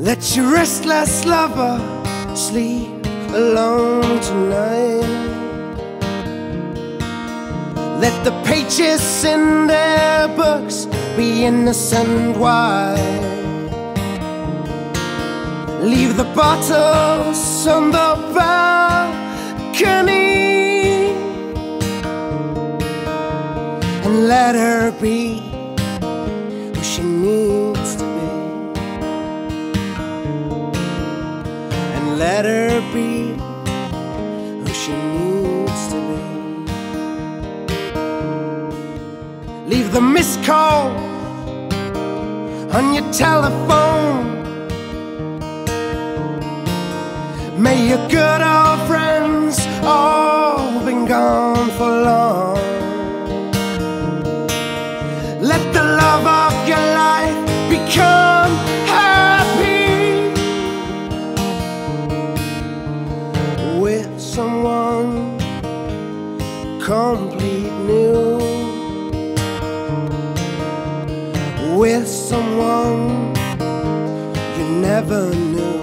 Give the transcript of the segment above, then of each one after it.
Let your restless lover sleep alone tonight. Let the pages in their books be innocent white. Leave the bottles on the balcony and let her be who she needs let her be who she needs to be. Leave the missed call on your telephone. May your good old friends all been gone for long. Someone complete new. With someone you never knew.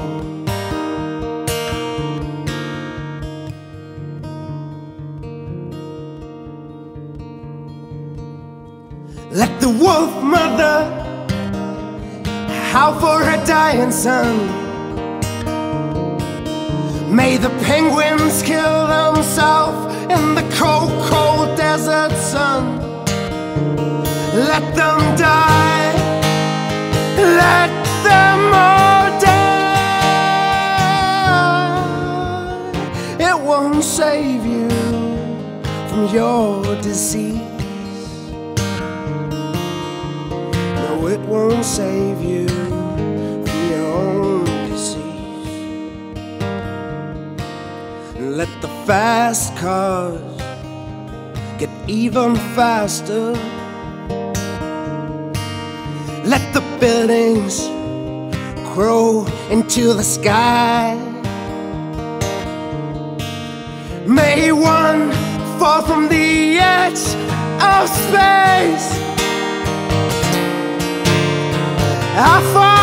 Let the wolf mother howl for her dying son. May the penguins kill themselves in the cold, cold desert sun. Let them die. Let them all die. It won't save you from your disease. No, it won't save you Let the fast cars get even faster. Let the buildings grow into the sky. May one fall from the edge of space. I